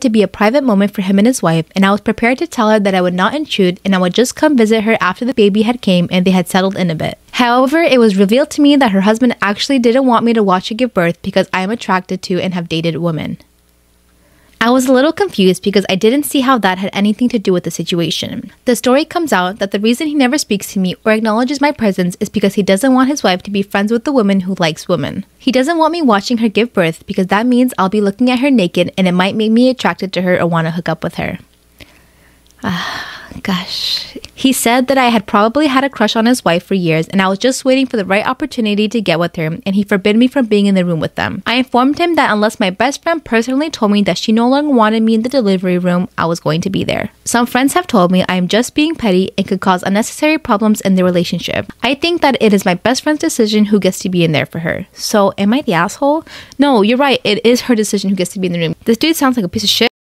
to be a private moment for him and his wife, and I was prepared to tell her that I would not intrude and I would just come visit her after the baby had came and they had settled in a bit. However, it was revealed to me that her husband actually didn't want me to watch her give birth because I am attracted to and have dated women. I was a little confused because I didn't see how that had anything to do with the situation. The story comes out that the reason he never speaks to me or acknowledges my presence is because he doesn't want his wife to be friends with the woman who likes women. He doesn't want me watching her give birth because that means I'll be looking at her naked and it might make me attracted to her or want to hook up with her. Ah. Gosh. He said that I had probably had a crush on his wife for years and I was just waiting for the right opportunity to get with her and he forbid me from being in the room with them. I informed him that unless my best friend personally told me that she no longer wanted me in the delivery room, I was going to be there. Some friends have told me I am just being petty and could cause unnecessary problems in the relationship. I think that it is my best friend's decision who gets to be in there for her. So, am I the asshole? No, you're right. It is her decision who gets to be in the room. This dude sounds like a piece of shit